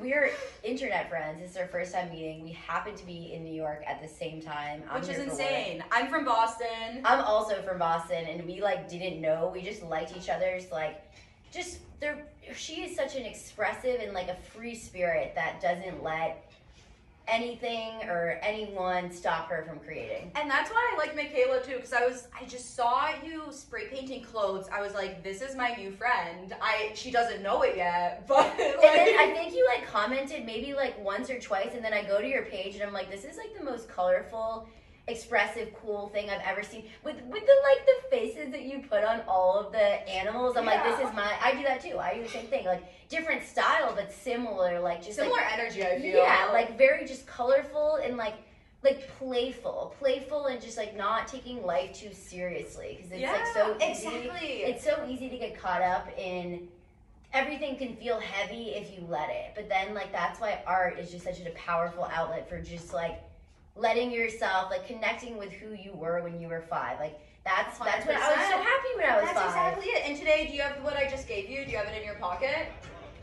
we're internet friends. It's our first time meeting. We happen to be in New York at the same time. I'm Which is insane. I'm from Boston. I'm also from Boston, and we like didn't know. We just liked each other's like, just there. She is such an expressive and like a free spirit that doesn't let anything or anyone stop her from creating. And that's why I like Michaella too, because I was I just saw you spray painting clothes. I was like, this is my new friend. I she doesn't know it yet, but like, And then I think you like commented maybe like once or twice, and then I go to your page and I'm like, this is like the most colorful, expressive, cool thing I've ever seen. With with the like the faces that you put on all of the animals, I'm like, this is my. I do that too. I do the same thing. Like different style, but similar. Like just similar like, energy. I feel. yeah, like very just colorful and like. Like playful, playful, and just like not taking life too seriously because it's yeah, like so easy exactly. it's so easy to get caught up in everything can feel heavy if you let it but then like that's why art is just such a powerful outlet for just like letting yourself like connecting with who you were when you were five like that's that's what i was so happy when i was That's five exactly it. And today, do you have what I just gave you? Do you have it in your pocket?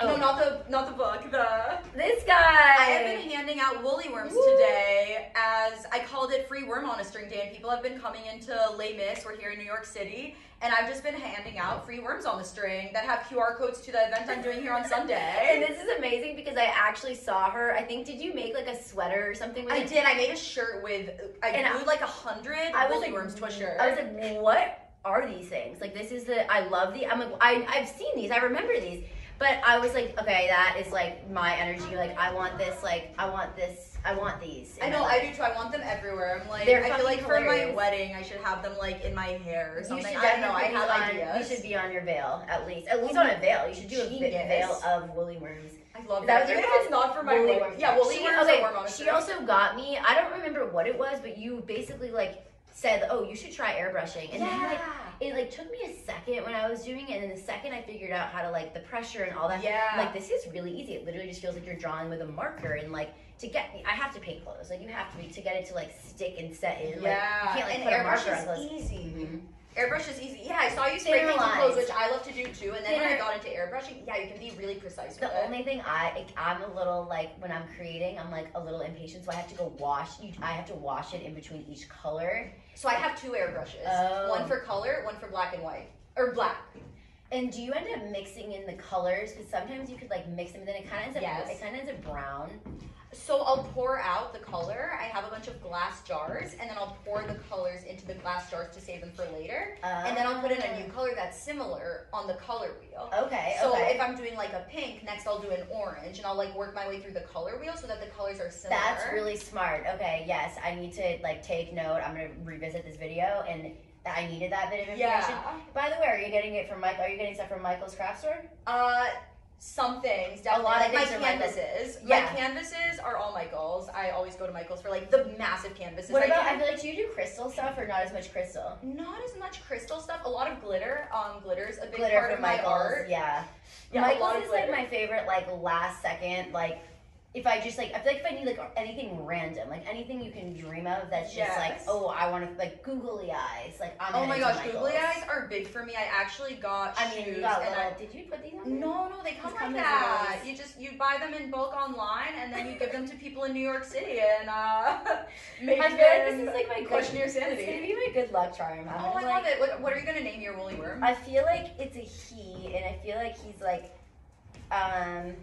Oh. No, not the not the book. The this guy I have been handing out woolly worms Woo. today as I called it free worm on a string day, and people have been coming into Les Mis. We're here in New York City, and I've just been handing out free worms on the string that have QR codes to the event I'm doing here on Sunday. and this is amazing because I actually saw her. I think did you make like a sweater or something with I it? did. I made a shirt with I And I- like a hundred woolly like, worms to a shirt. I was like, what are these things? Like, this is the, I love the, I'm like, I, I've seen these, I remember these. But I was like, okay, that is like my energy. Like, I want this, like, I want this, I want these. I know, I do too. I want them everywhere. I'm like, They're I feel like fucking for my wedding, I should have them like in my hair or You something. should I don't know. I have on, ideas. You should be on your veil, at least. At least on a mm-hmm. veil. You should do a vi- veil of woolly worms. I love that that. Even if it's not for my Woolly worms. Yeah, woolly she, worms okay, She also got me, I don't remember what it was, but you basically like said, oh, you should try airbrushing. And then like, it like took me a second when I was doing it, and then the second I figured out how to like the pressure and all that. Yeah. Like this is really easy. It literally just feels like you're drawing with a marker, and like to get, I have to paint clothes. Like you have to be to get it to like stick and set in. Like, yeah, you can't like and put a airbrush marker on is clothes. easy. Mhm. Airbrush is easy. Yeah, I saw you spray painting clothes, which I love to do too. And then when I Thinner- airbrushing, yeah, you can be really precise with The it. only thing I, I'm a little like when I'm creating, I'm like a little impatient, so I have to go wash. each- I have to wash it in between each color. so I have two airbrushes. Oh. One for color, one for black and white. Or black. And do you end up mixing in the colors? Because sometimes you could like mix them, and then it kind of ends up Yes. it kind of ends up brown. So I'll pour out the color. I have a bunch of glass jars, and then I'll pour the colors into the glass jars to save them for later. and then I'll put in a new color that's similar on the color wheel. Okay. So okay. if I'm doing like a pink, next I'll do an orange, and I'll like work my way through the color wheel so that the colors are similar. That's really smart. Okay, yes, I need to like take note. I'm gonna revisit this video, and I needed that bit of information. yeah. By the way, are you getting it from Mike? Are you getting stuff from Michael's craft store? Uh, some things definitely. lot of things my canvases. Yeah. My canvases are all Michaels. I always go to Michaels for like the massive canvases. What I about? do. I feel like do you do crystal stuff or not as much crystal? Not as much crystal stuff. A lot of glitter. Um, glitter's a big Glitter part of my Michael's, art. yeah. Yeah, Michael's is like my favorite, like last second, like if I just like I feel like if I need like anything random, like anything you can dream of that's just like, oh, I want to like googly eyes, like I'm. Oh my gosh, googly eyes are big for me. I actually got I mean, you got and little. I, Did you put these on? no, no, they come like come that. You just you buy them in bulk online, and then you give them to people in New York City, and uh, make I feel like this is like my question your It's gonna sanity. be my good luck charm. I'm Oh, I gonna, love it. What, what are you gonna name your woolly worm? I feel like it's a he, and I feel like he's like, um,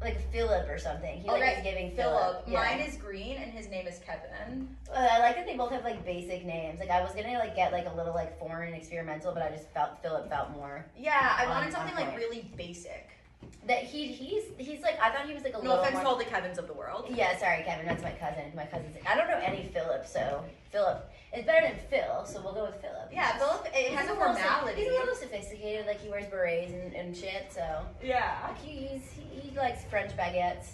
like Philip or something. He like Okay, is giving Philip. Philip. Yeah. Mine is green, and his name is Kevin. Uh, I like that they both have like basic names. Like I was gonna like get like a little like foreign and experimental, but I just felt Philip felt more Yeah, I wanted something like really basic. That he he's he's like I thought he was like a No little offense more. to all the Kevins of the world. yeah, sorry, Kevin. That's my cousin. My cousin's. I don't know any Philip, so Philip. It's better than Phil, so we'll go with Philip. Yeah, Philip. It has a formality. He's a little sophisticated. Like he wears berets and, and shit. So Yeah. like, he, he's he, he likes French baguettes.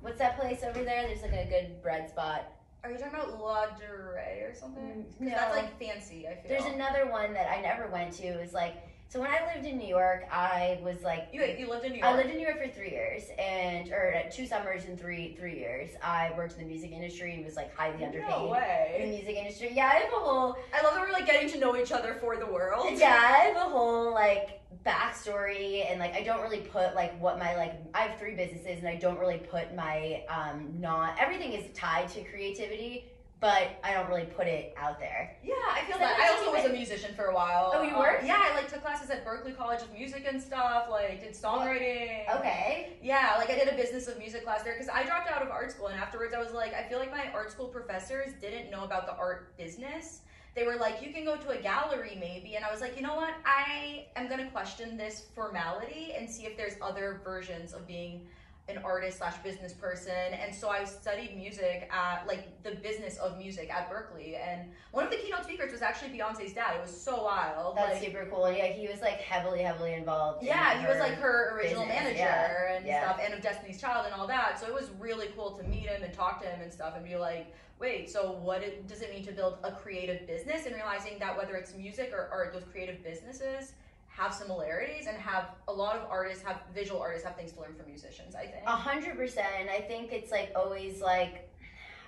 What's that place over there? There's like a good bread spot. Are you talking about La Durée or something? Mm, no. That's like fancy. I feel. There's another one that I never went to. Is like So when I lived in New York, I was like You you lived in New York. I lived in New York for three years, and or uh, two summers and three three years. I worked in the music industry and was like highly underpaid No in the music industry. Yeah, I have a whole I love that we're like getting to know each other for the world. yeah, I have a whole like backstory and like I don't really put like what my like I have three businesses and I don't really put my um not everything is tied to creativity, but I don't really put it out there. Yeah, I feel that. I also was a musician for a while. Oh, you Um, yeah, I like took classes at Berklee College of Music and stuff. Like did songwriting. Okay. Yeah, like I did a business of music class there because I dropped out of art school and afterwards I was like, I feel like my art school professors didn't know about the art business. They were like, you can go to a gallery maybe, and I was like, you know what? I am gonna question this formality and see if there's other versions of being an artist slash business person. And so I studied music at like the business of music at Berklee, and one of the keynote speakers was actually Beyonce's dad. It was so wild. That's like, super cool. Yeah, he was like heavily, heavily involved. in yeah, he was like her original business, manager yeah, and yeah. stuff, and of Destiny's Child and all that. So it was really cool to meet him and talk to him and stuff, and be like, wait, so what it, does it mean to build a creative business? And realizing that whether it's music or art, those creative businesses have similarities and have a lot of artists have visual artists have things to learn from musicians. I think. A hundred percent. And I think it's like always like,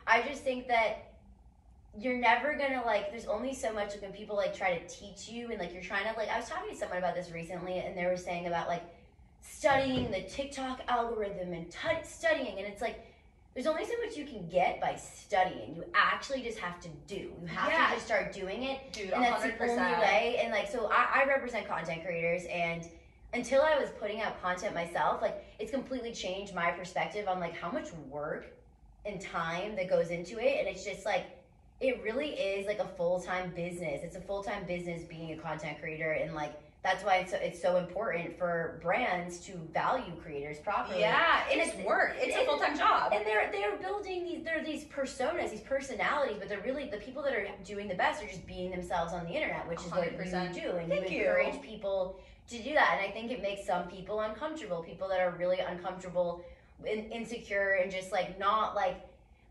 I just think that you're never gonna like. There's only so much when people like try to teach you and like you're trying to like. I was talking to someone about this recently, and they were saying about like studying the TikTok algorithm and t- studying, and it's like. There's only so much you can get by studying. You actually just have to do. You have Yeah. to just start doing it Dude, and that's hundred the only way. And like, so I, I represent content creators, and until I was putting out content myself, like it's completely changed my perspective on like how much work and time that goes into it, and it's just like it really is like a full time business. It's a full time business being a content creator, and like that's why it's so, it's so important for brands to value creators properly. Yeah, And it's it's- work. It's a full time job. And they're they're building these they're these personas, these personalities, but they're really the people that are doing the best are just being themselves on the internet, which is what 100%. you do, and Thank you you. encourage people to do that. And I think it makes some people uncomfortable, people that are really uncomfortable, and insecure, and just like not like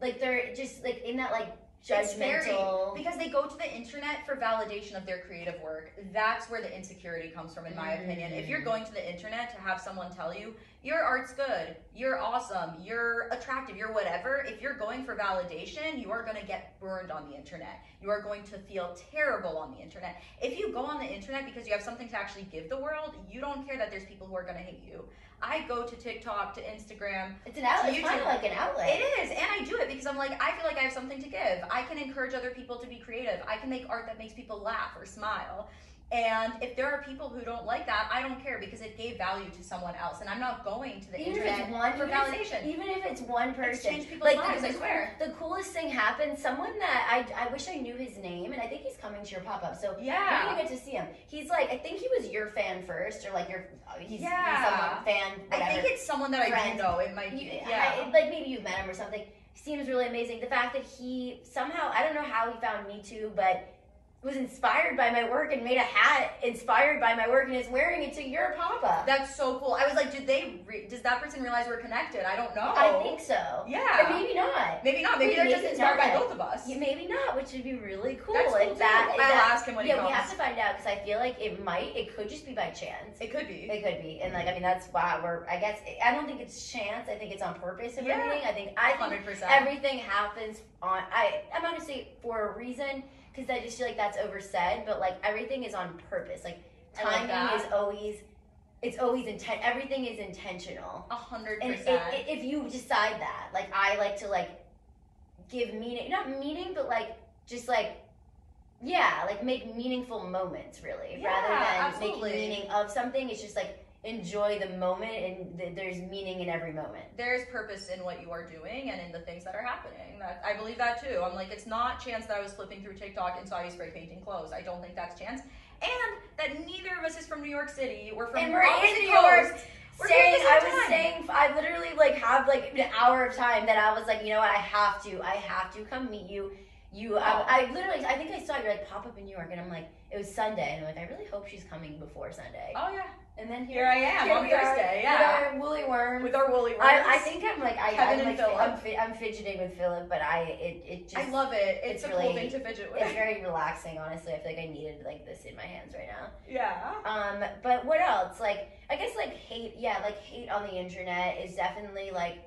like they're just like in that like judgmental. because they go to the internet for validation of their creative work. That's where the insecurity comes from, in my mm-hmm. opinion. If you're going to the internet to have someone tell you your art's good, you're awesome, you're attractive, you're whatever, if you're going for validation, you are going to get burned on the internet. You are going to feel terrible on the internet. If you go on the internet because you have something to actually give the world, you don't care that there's people who are going to hate you. I go to TikTok, to Instagram, it's an outlet. It's kind of like an outlet. it is, and I do it because I'm like, I feel like I have something to give. I can encourage other people to be creative. I can make art that makes people laugh or smile. And if there are people who don't like that, I don't care because it gave value to someone else, and I'm not going to the Even if internet it's one for even if- validation. even if it's one person, changed people's lives, the, I swear. The coolest thing happened. Someone that I, I wish I knew his name, and I think he's coming to your pop up. So Yeah. you're gonna get to see him. He's like, I think he was your fan first, or like your uh, he's, Yeah. he's someone fan. Whatever. I think it's someone that I Friend. do know. It might You- be, I- yeah. like maybe you've met him or something. Seems really amazing. The fact that he somehow I don't know how he found me too, but was inspired by my work and made a hat inspired by my work and is wearing it to your up. That's so cool. I was like, did they? Re- does that person realize we're connected? I don't know. I think so. Yeah. Or maybe not. Maybe not. Maybe Wait, they're maybe just inspired not by both of us. Yeah, maybe not, which would be really cool. That's cool, that, I'll that- ask him when he yeah, we have to find out because I feel like it might, it could just be by chance. It could be. It could be, and like I mean, that's why we're. I guess I don't think it's chance. I think it's on purpose and Yeah. everything. I think I think Hundred percent. everything happens on. I I'm gonna say for a reason because I just feel like that's oversaid, but like everything is on purpose. Like like timing that. is always. It's always intent. Everything is intentional. A hundred percent. if you decide that, like I like to like give meaning, not meaning, but like just like yeah, like make meaningful moments really, Yeah, rather than absolutely. making meaning of something. It's just like enjoy the moment, and th- there's meaning in every moment. There's purpose in what you are doing and in the things that are happening. That I believe that too. I'm like, it's not chance that I was flipping through TikTok and saw you spray painting clothes. I don't think that's chance. And that neither of us is from New York City. We're from And we're in New York. We're Saying, I was time. saying, I literally like have like an hour of time that I was like, you know what, I have to, I have to come meet you. You, Oh. I, I literally, I think I saw you like pop up in New York, and I'm like, it was Sunday, and I'm like, I really hope she's coming before Sunday. Oh yeah. And then Here I am here on Thursday, with our woolly worm. with our woolly worms. I, I think I'm like I, Kevin I'm and like. I'm, fi- I'm fidgeting with Philip, but I it, it just I love it. It's, it's a cool really- thing to fidget with. it's very relaxing. Honestly, I feel like I needed like this in my hands right now. yeah. Um, but what else? Like, I guess like hate, yeah, like hate on the internet is definitely like,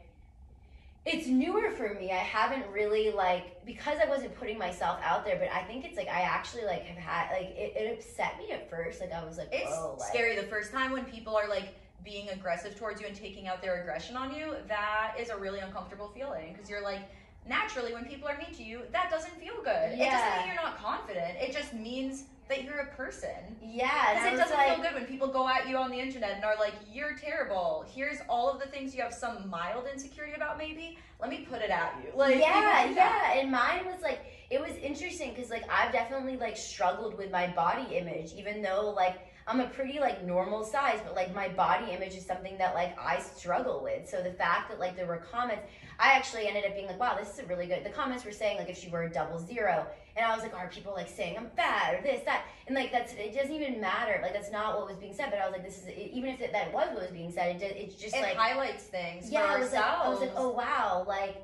it's newer for me. I haven't really like because I wasn't putting myself out there, but I think it's like I actually like have had like it, it upset me at first. Like I was like, It's whoa, like, scary the first time when people are like being aggressive towards you and taking out their aggression on you. That is a really uncomfortable feeling because you're like, naturally, when people are mean to you, that doesn't feel good. It doesn't mean you're not confident. It just means that you're a person. Yeah, Because it doesn't like, feel good when people go at you on the internet and are like, you're terrible. Here's all of the things you have some mild insecurity about, maybe. Let me put it at you. Like, yeah, yeah. And mine was like, it was interesting because like I've definitely like struggled with my body image, even though like I'm a pretty like normal size, but like my body image is something that like I struggle with. So the fact that like there were comments, I actually ended up being like, wow, this is a really good. The comments were saying like if she were a double zero, and I was like, are people like saying I'm fat or this that, and like that's it doesn't even matter. Like that's not what was being said. But I was like, this is even if it, that was what was being said, it, just- it's just It like highlights things yeah, for I was like, I was like, oh wow, like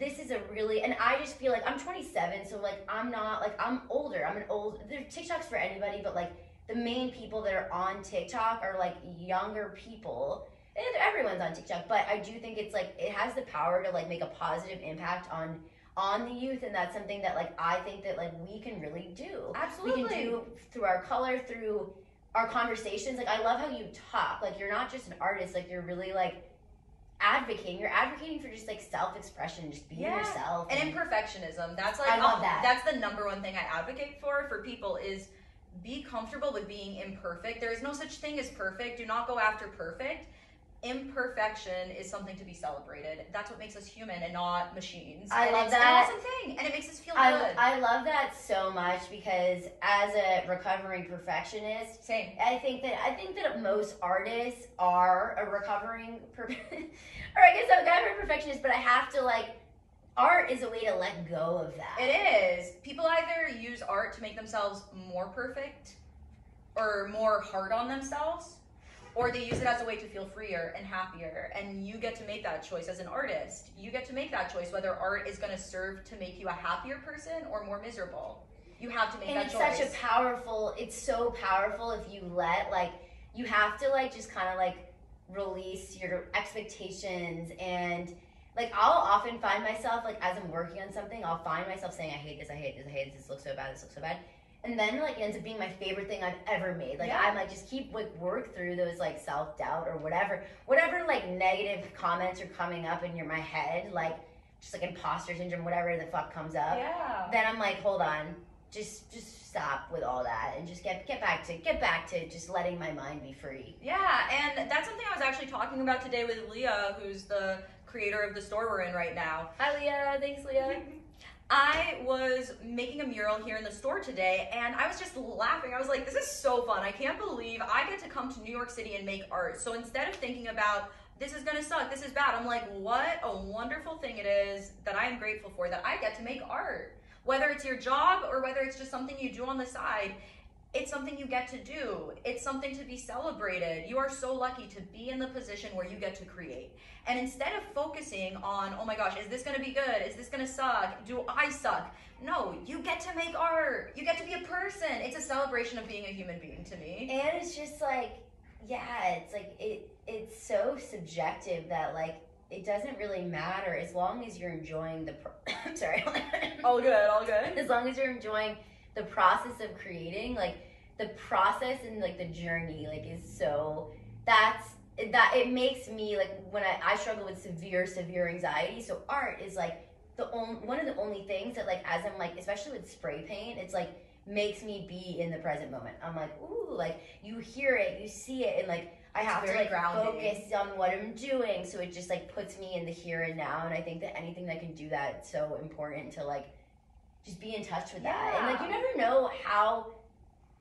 this is a really, and I just feel like I'm 27, so like I'm not like I'm older. I'm an old. There TikToks for anybody, but like the main people that are on TikTok are like younger people. Eh, and everyone's on TikTok, but I do think it's like it has the power to like make a positive impact on on the youth, and that's something that like I think that like we can really do Absolutely. we can do through our color, through our conversations. Like I love how you talk. Like you're not just an artist. Like you're really like advocating. You're advocating for just like self expression, just being Yeah. yourself. and imperfectionism that's like I love oh, that. that's the number one thing i advocate for for people is be comfortable with being imperfect. There is no such thing as perfect. Do not go after perfect. Imperfection is something to be celebrated. That's what makes us human and not machines. I and love it's that. an awesome thing and it makes us feel I, good. I love that so much because as a recovering perfectionist, same. I think that I think that most artists are a recovering, per- or I guess I'm a perfectionist, but I have to like, art is a way to let go of that. It is. People either use art to make themselves more perfect or more hard on themselves, or they use it as a way to feel freer and happier. And you get to make that choice as an artist. You get to make that choice whether art is going to serve to make you a happier person or more miserable. You have to make and that it's choice. such a powerful it's so powerful if you let like you have to like just kind of like release your expectations and like i'll often find myself like as i'm working on something i'll find myself saying i hate this i hate this i hate this this looks so bad this looks so bad and then like it ends up being my favorite thing i've ever made like Yeah. i'm like just keep like work through those like self-doubt or whatever whatever like negative comments are coming up in your my head like just like imposter syndrome whatever the fuck comes up yeah. then I'm like, hold on, just just stop with all that and just get get back to get back to just letting my mind be free. Yeah, and that's something I was actually talking about today with Leah, who's the creator of the store we're in right now. Hi Leah, thanks Leah. I was making a mural here in the store today and I was just laughing. I was like, this is so fun. I can't believe I get to come to New York City and make art. So instead of thinking about this is gonna suck, this is bad, I'm like, what a wonderful thing it is that I am grateful for that I get to make art. Whether it's your job or whether it's just something you do on the side, it's something you get to do. It's something to be celebrated. You are so lucky to be in the position where you get to create. And instead of focusing on, oh my gosh, is this gonna be good? Is this gonna suck? Do I suck? No, you get to make art. You get to be a person. It's a celebration of being a human being to me. And it's just like, yeah, it's like it it's so subjective that like it doesn't really matter as long as you're enjoying the pro- sorry All good, all good. as long as you're enjoying the process of creating like the process and like the journey like is so that's that it makes me like when I, I struggle with severe severe anxiety so art is like the only one of the only things that like as i'm like especially with spray paint it's like makes me be in the present moment i'm like ooh like you hear it you see it and like i It's have to like grounding. focus on what i'm doing so it just like puts me in the here and now and i think that anything that can do that is so important to like just be in touch with that. And like you never know how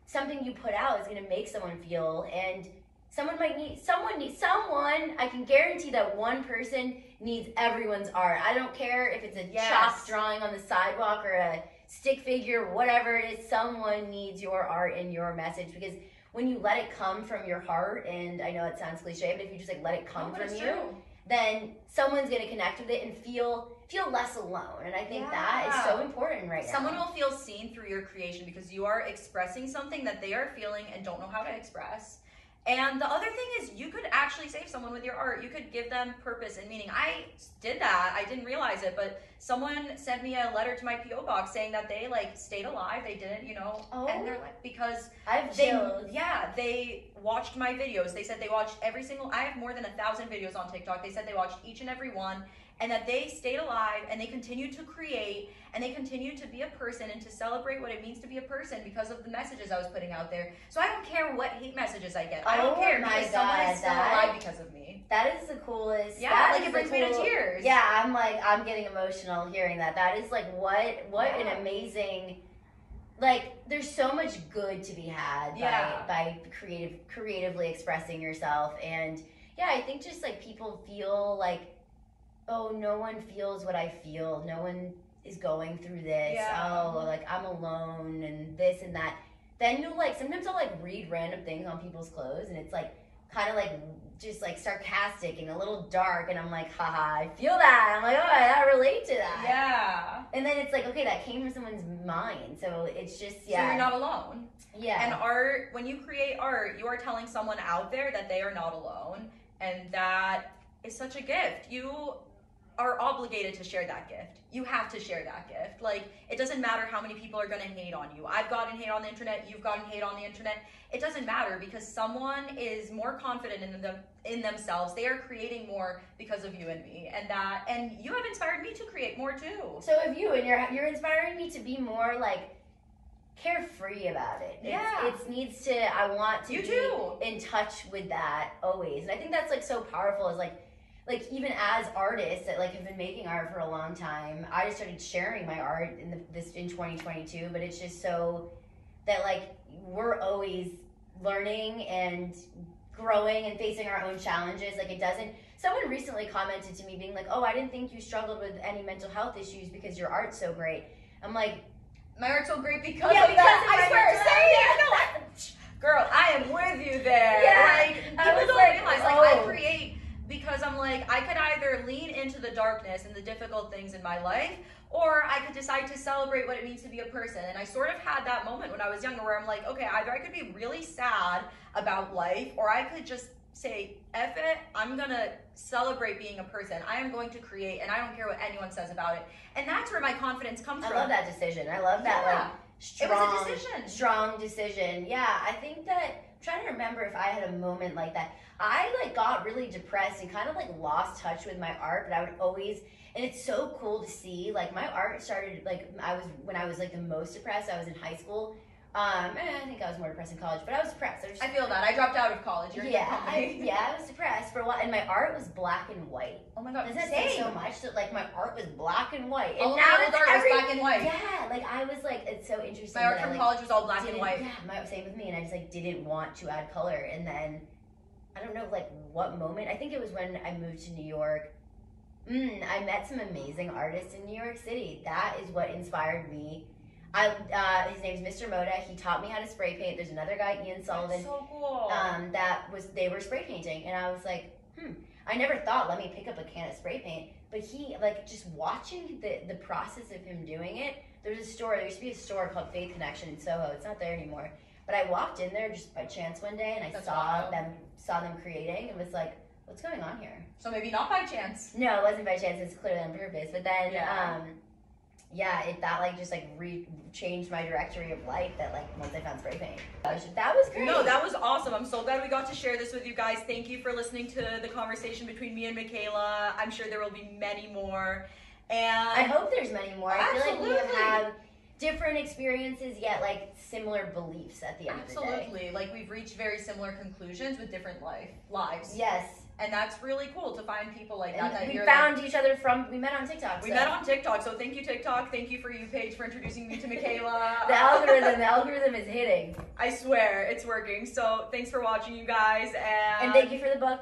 something you put out is gonna make someone feel and someone might need someone needs someone I can guarantee that one person needs everyone's art. I don't care if it's a Yes. chalk drawing on the sidewalk or a stick figure, whatever it is, someone needs your art and your message because when you let it come from your heart, and I know it sounds cliche, but if you just like let it come No, from you, true. Then someone's gonna connect with it and feel feel less alone. And I think that is so important right now. Someone now. will feel seen through your creation because you are expressing something that they are feeling and don't know how to express. And the other thing is, you could actually save someone with your art. You could give them purpose and meaning. I did that. I didn't realize it, but someone sent me a letter to my PO box saying that they like stayed alive. They didn't, you know, Oh. and they're oh. like because I've they, chills. yeah, they watched my videos. They said they watched every single. I have more than a thousand videos on TikTok. They said they watched each and every one, and that they stayed alive and they continued to create and they continued to be a person and to celebrate what it means to be a person because of the messages I was putting out there. So I don't care what hate messages I get. I don't Oh care my because someone God, is still alive because of me. That is the coolest. Yeah, that like, it brings me to tears. Yeah, I'm like I'm getting emotional hearing that. That is like what what Yeah. an amazing like there's so much good to be had Yeah. by by creative creatively expressing yourself and yeah, I think just like people feel like oh, no one feels what I feel. No one is going through this. Yeah. Oh, like I'm alone and this and that. Then you'll like sometimes I'll like read random things on people's clothes and it's like kind of like just like sarcastic and a little dark and I'm like, haha, I feel that. I'm like, oh, I relate to that. Yeah. And then it's like, okay, that came from someone's mind. So it's just yeah. So you're not alone. yeah. And art, when you create art, you are telling someone out there that they are not alone. And that is such a gift. You are obligated to share that gift. You have to share that gift. Like, it doesn't matter how many people are going to hate on you. I've gotten hate on the internet, you've gotten hate on the internet. It doesn't matter because someone is more confident in them in themselves. They are creating more because of you and me. And that and you have inspired me to create more too. So if you and you're you're inspiring me to be more like carefree about it. It's- Yeah. It needs to I want to You be too. in touch with that always. And I think that's like so powerful is like like even as artists that like have been making art for a long time, I just started sharing my art in the, this in 2022, but it's just so that like we're always learning and growing and facing our own challenges. Like it doesn't. Someone recently commented to me being like, "Oh, I didn't think you struggled with any mental health issues because your art's so great." I'm like, My art's so great because Yeah, of because that. I swear, say it. No, I- Girl, I am with you there. Yeah, Like, I people was don't like, realize, like, I oh. create because I'm like, I could either lean into the darkness and the difficult things in my life, or I could decide to celebrate what it means to be a person. And I sort of had that moment when I was younger where I'm like, okay, either I could be really sad about life, or I could just say, F it, I'm gonna celebrate being a person. I am going to create, and I don't care what anyone says about it. And that's where my confidence comes I from. I love that decision. I love that Yeah. like It was strong a decision. strong decision. Yeah, I think that Trying to remember if I had a moment like that. I like got really depressed and kind of like lost touch with my art, but I would always and it's so cool to see like my art started like I was when I was like the most depressed, I was in high school. Um, and I think I was more depressed in college, but I was depressed. I was just I feel that. I dropped out of college. You're yeah, I, yeah, I was depressed for a while, and my art was black and white. Oh my god. Doesn't that say so much that like my art was black and white, and All now my art was black and white. Yeah, like I was like, it's so interesting. My art that I, from like, college was all black and white. Yeah, my, same with me, and I just like didn't want to add color, and then I don't know like what moment. I think it was when I moved to New York. Mm, I met some amazing artists in New York City. That is what inspired me. I uh, his name's Mr. Moda. He taught me how to spray paint. There's another guy, Ian Sullivan so cool. um, that was they were spray painting, and I was like, hmm. I never thought let me pick up a can of spray paint, but he like just watching the the process of him doing it. There's a store. There used to be a store called Faith Connexion in Soho. It's not there anymore. But I walked in there just by chance one day, and I That's saw wild. them saw them creating, and was like, what's going on here? so maybe not by chance. No, it wasn't by chance. It's clearly on purpose. But then, Yeah. um, yeah, it that like just like re changed my directory of life. That like once I found spray paint, that was, that was great. No, that was awesome. I'm so glad we got to share this with you guys. Thank you for listening to the conversation between me and Michaella. I'm sure there will be many more. And I hope there's many more. I feel like we Absolutely. have different experiences, yet like similar beliefs at the end of the day. absolutely, like we've reached very similar conclusions with different life lives, Yes, and that's really cool to find people like that. that we found each other from we met on TikTok. We so met on TikTok, so thank you TikTok. Thank you for you page for introducing me to Michaella. the algorithm. the algorithm is hitting, I swear it's working. So thanks for watching, you guys, and and thank you for the book.